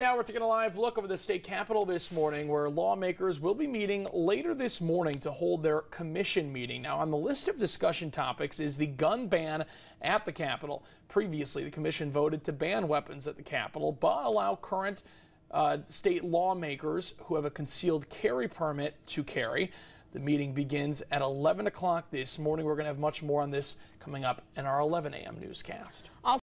Now we're taking a live look over the state capitol this morning where lawmakers will be meeting later this morning to hold their commission meeting. Now on the list of discussion topics is the gun ban at the capitol. Previously the commission voted to ban weapons at the capitol but allow current uh, state lawmakers who have a concealed carry permit to carry. The meeting begins at 11 o'clock this morning. We're going to have much more on this coming up in our 11 a.m. newscast. Also